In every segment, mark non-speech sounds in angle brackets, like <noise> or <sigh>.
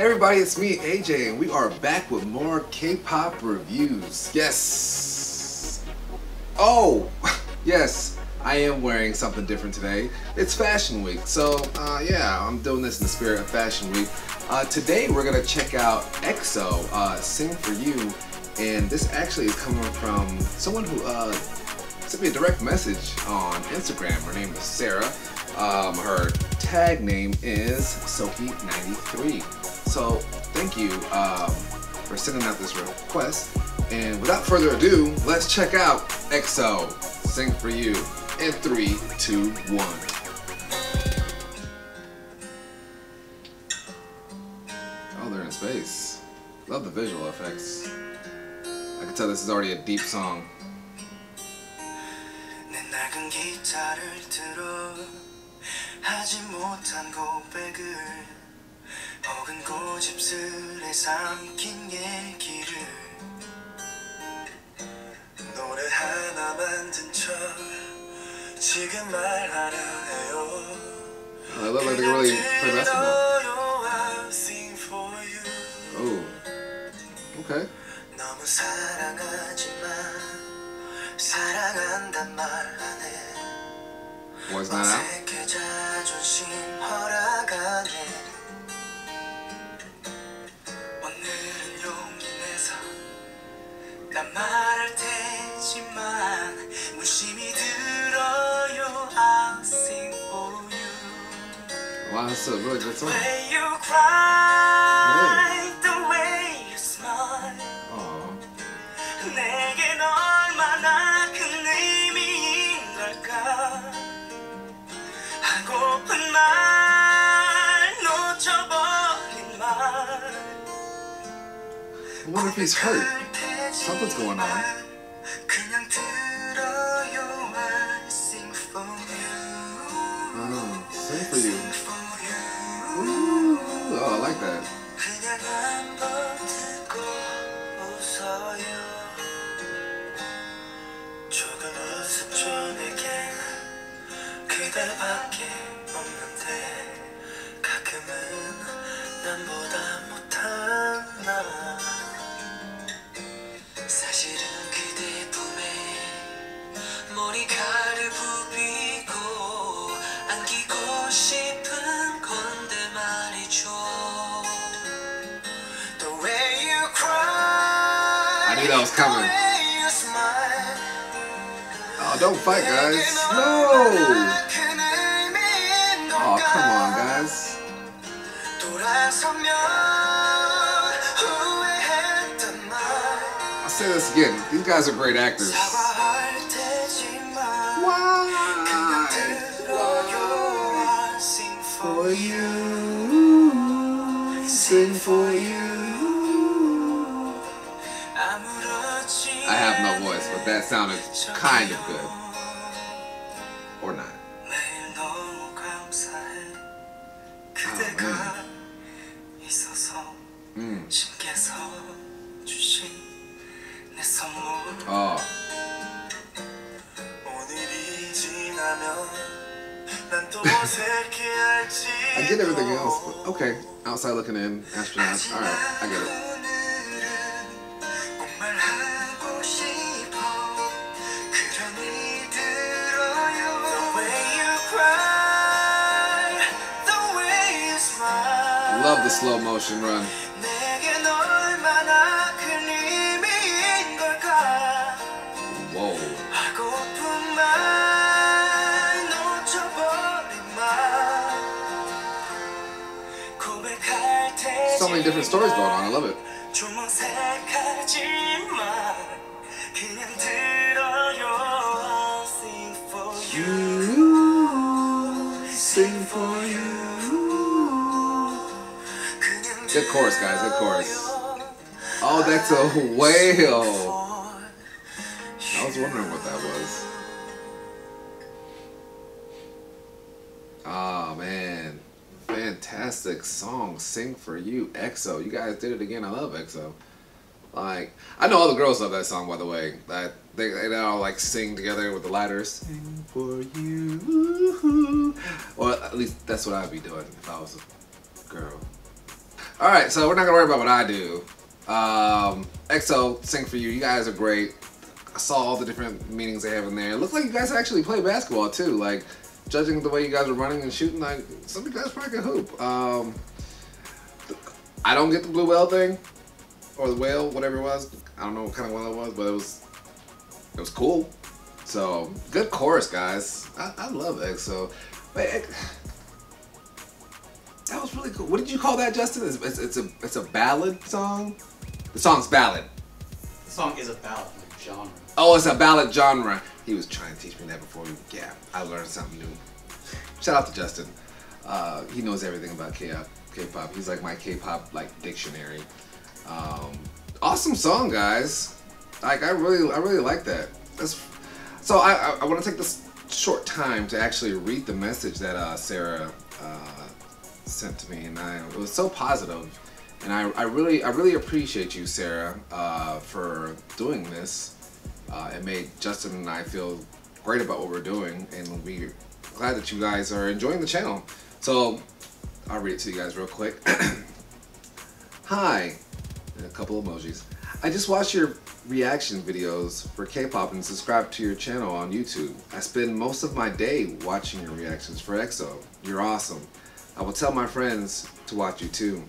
Everybody, it's me, AJ, and we are back with more K-pop reviews. Yes! Oh! <laughs> Yes, I am wearing something different today. It's Fashion Week, so uh, yeah, I'm doing this in the spirit of Fashion Week. Uh, today we're gonna check out EXO, uh, Sing For You, and this actually is coming from someone who uh, sent me a direct message on Instagram. Her name is Sarah. Um, her tag name is Sophie93. So thank you um, for sending out this request. And without further ado, let's check out EXO Sing For You in three, two, one. Oh, they're in space. Love the visual effects. I can tell this is already a deep song. 혹은 고집스레 삼킨 얘기를 노래 하나 만든 척 지금 말하려 해요 I look like they really play basketball. Oh, okay. 너무 사랑하지만 사랑한단 말안 해. Was not out. 자존심 허락하네. 난 말할 테지만 무심히 들어요 I'll sing for you Wow, that's really good song. Way I wonder if he's hurt. Something's going on. Mm, sing for you. Ooh, oh, I like that. Knew that was coming. Oh, don't fight, guys. No! Oh, come on, guys. This again. These guys are great actors. Why? For you. Sing for you. I have no voice, but that sounded kind of good. Or not. I get everything else, but okay. Outside looking in, astronauts. Alright, I get it. love the slow motion run. So many different stories going on. I love it. You sing for you. Good chorus, guys. Good chorus. Oh, that's a whale. I was wondering what that was. Oh, man. Fantastic song. Sing for you. EXO. You guys did it again. I love EXO. Like, I know all the girls love that song, by the way. That they, they all like sing together with the ladders. Sing for you. Well, at least that's what I'd be doing if I was a girl. All right, so we're not gonna worry about what I do. Um, EXO, sing for you. You guys are great. I saw all the different meanings they have in there. It looked like you guys actually play basketball too. Like, judging the way you guys are running and shooting, like some of you guys probably can hoop. Um, I don't get the blue whale thing or the whale, whatever it was. I don't know what kind of whale it was, but it was it was cool. So good chorus, guys. I, I love EXO. But that was really cool. What did you call that, Justin? It's, it's, it's a it's a ballad song. The song's ballad. The song is a ballad genre. Oh, it's a ballad genre. He was trying to teach me that before. Yeah, I learned something new. Shout out to Justin. Uh, he knows everything about K-pop. He's like my K-pop like dictionary. Um, awesome song, guys. Like I really, I really like that. That's so. I I, I want to take this short time to actually read the message that uh, Sarah uh, sent to me, and I it was so positive, and I, I really I really appreciate you, Sarah, uh, for doing this. Uh, it made Justin and I feel great about what we're doing, and we're glad that you guys are enjoying the channel. So I'll read it to you guys real quick. <coughs> Hi, and a couple emojis. I just watched your reaction videos for K-pop and subscribed to your channel on YouTube. I spend most of my day watching your reactions for EXO. You're awesome. I will tell my friends to watch you too.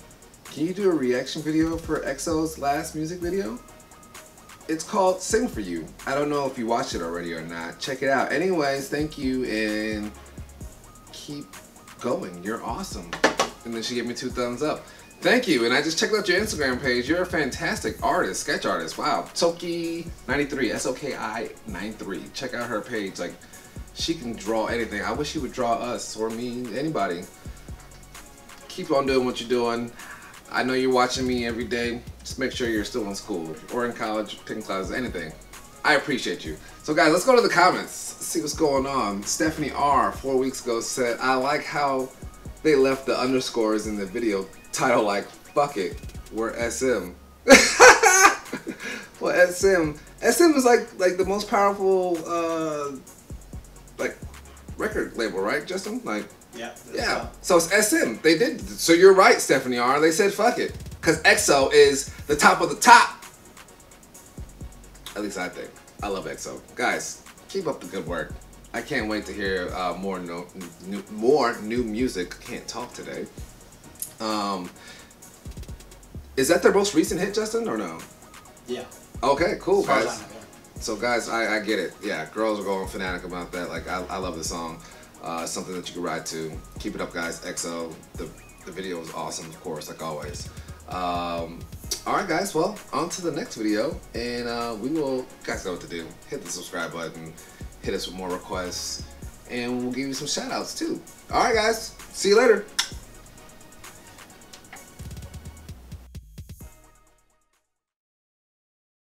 Can you do a reaction video for EXO's last music video? It's called Sing For You. I don't know if you watched it already or not. Check it out. Anyways, thank you and keep going. You're awesome. And then she gave me two thumbs up. Thank you. And I just checked out your Instagram page. You're a fantastic artist, sketch artist. Wow. Soki93, S-O-K-I-93. Check out her page. Like, she can draw anything. I wish she would draw us or me, anybody. Keep on doing what you're doing. I know you're watching me every day. Just make sure you're still in school or in college, taking classes, anything. I appreciate you. So guys, let's go to the comments. See what's going on. Stephanie R, four weeks ago said, I like how they left the underscores in the video title like, fuck it, we're SM. <laughs> well, SM, SM is like like the most powerful uh, like record label, right, Justin? Like, Yeah. yeah. So it's SM. They did. So you're right, Stephanie R. They said fuck it, because EXO is the top of the top. At least I think. I love EXO, guys. Keep up the good work. I can't wait to hear uh, more no, new, more new music. Can't talk today. Um, is that their most recent hit, Justin, or no? Yeah. Okay, cool, As far as guys. Know, yeah. So guys, I, I get it. Yeah, girls are going fanatic about that. Like I, I love the song. Uh, something that you can ride to. Keep it up, guys. EXO. The the video was awesome, of course, like always. Um, all right, guys. Well, on to the next video, and uh, we will. Guys know what to do. Hit the subscribe button. Hit us with more requests, and we'll give you some shout outs too. All right, guys. See you later.